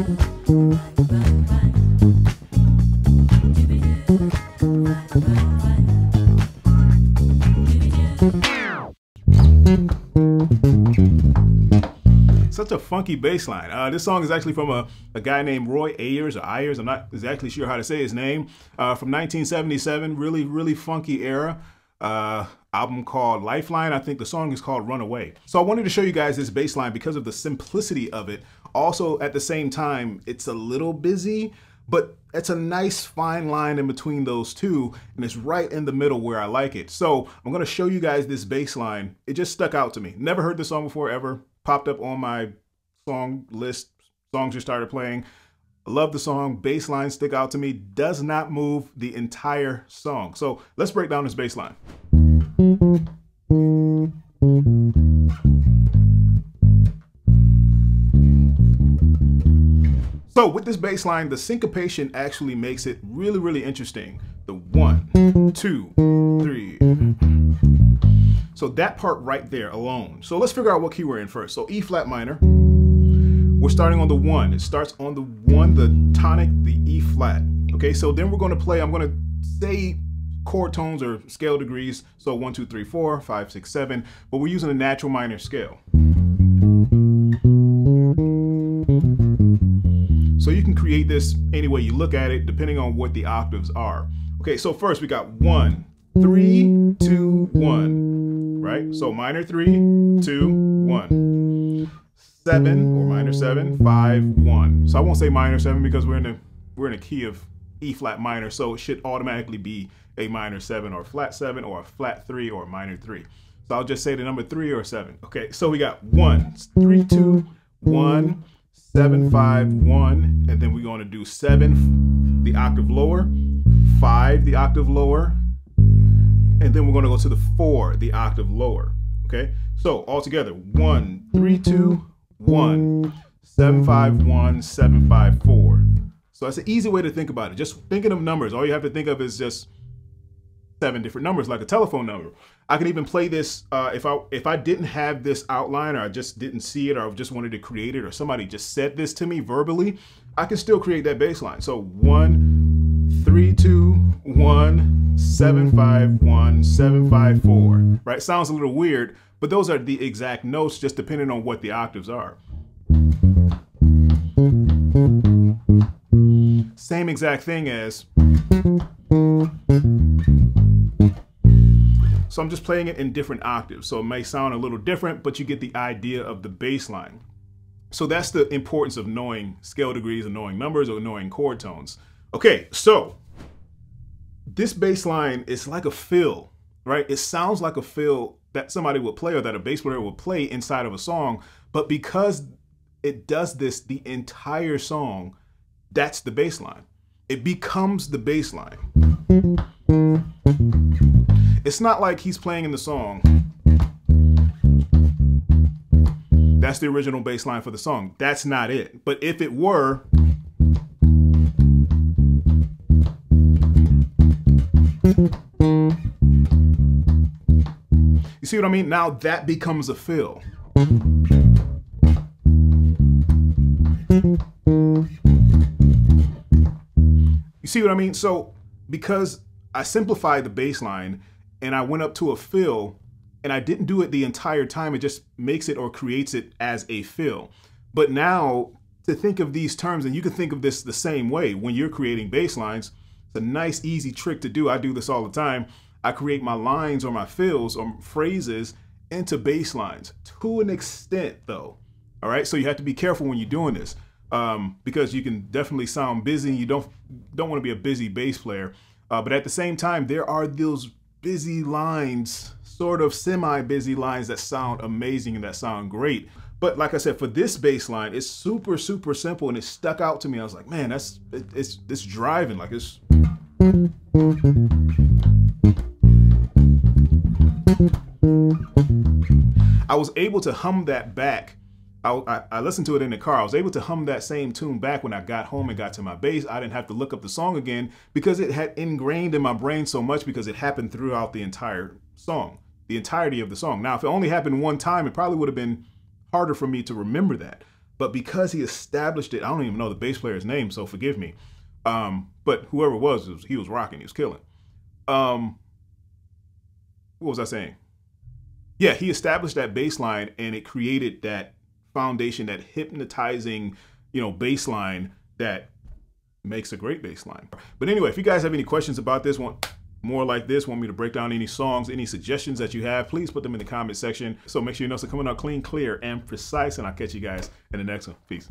Such a funky bass line. Uh, this song is actually from a, a guy named Roy Ayers or Ayers. I'm not exactly sure how to say his name. Uh, from 1977, really, really funky era. Uh, album called Lifeline. I think the song is called Runaway. So I wanted to show you guys this bass line because of the simplicity of it. Also, at the same time, it's a little busy, but it's a nice fine line in between those two, and it's right in the middle where I like it. So I'm gonna show you guys this bass line. It just stuck out to me. Never heard this song before ever. Popped up on my song list, songs just started playing. Love the song, bass line stick out to me, does not move the entire song. So let's break down this bass line. So with this bass line, the syncopation actually makes it really, really interesting. The one, two, three. So that part right there alone. So let's figure out what key we're in first. So E flat minor. We're starting on the one. It starts on the one, the tonic, the E flat. Okay, so then we're gonna play, I'm gonna say chord tones or scale degrees. So one, two, three, four, five, six, seven, but we're using a natural minor scale. So you can create this any way you look at it, depending on what the octaves are. Okay, so first we got one, three, two, one, right? So minor three, two, one. Seven or minor seven, five, one. So I won't say minor seven because we're in a we're in a key of E flat minor, so it should automatically be a minor seven or flat seven or a flat three or minor three. So I'll just say the number three or seven. Okay, so we got one, three, two, one, seven, five, one, and then we're going to do seven, the octave lower, five, the octave lower, and then we're going to go to the four, the octave lower. Okay, so all together, one, three, two, one, seven, five, one, seven, five, four. So that's an easy way to think about it. Just thinking of numbers, all you have to think of is just seven different numbers, like a telephone number. I can even play this uh, if I if I didn't have this outline or I just didn't see it or I just wanted to create it or somebody just said this to me verbally, I can still create that bass line. So one, three, two, one, seven, five, one, seven, five, four. Right? Sounds a little weird, but those are the exact notes just depending on what the octaves are. Same exact thing as so I'm just playing it in different octaves. So it may sound a little different, but you get the idea of the bass line. So that's the importance of knowing scale degrees and knowing numbers or knowing chord tones. Okay, so this bass line is like a fill, right? It sounds like a fill that somebody would play or that a bass player would play inside of a song, but because it does this the entire song, that's the bass line. It becomes the bass line. It's not like he's playing in the song. That's the original bass line for the song. That's not it. But if it were, you see what I mean? Now that becomes a fill. You see what I mean? So because I simplified the bass line and I went up to a fill and I didn't do it the entire time. It just makes it or creates it as a fill. But now to think of these terms, and you can think of this the same way when you're creating bass lines, it's a nice, easy trick to do. I do this all the time. I create my lines or my fills or phrases into bass lines to an extent though. All right. So you have to be careful when you're doing this um, because you can definitely sound busy. You don't, don't want to be a busy bass player. Uh, but at the same time, there are those busy lines, sort of semi-busy lines that sound amazing and that sound great. But like I said, for this bass line, it's super, super simple and it stuck out to me. I was like, man, that's it, it's it's driving like it's. I was able to hum that back I, I, listened to it in the car. I was able to hum that same tune back when I got home and got to my bass. I didn't have to look up the song again because it had ingrained in my brain so much because it happened throughout the entire song, the entirety of the song. Now, if it only happened one time, it probably would have been harder for me to remember that. But because he established it, I don't even know the bass player's name, so forgive me. Um, but whoever it was, it was, he was rocking, he was killing. Um, what was I saying? Yeah, he established that bass line and it created that foundation, that hypnotizing, you know, bass line that makes a great bass line. But anyway, if you guys have any questions about this one, more like this, want me to break down any songs, any suggestions that you have, please put them in the comment section. So make sure your notes are coming out clean, clear, and precise. And I'll catch you guys in the next one. Peace.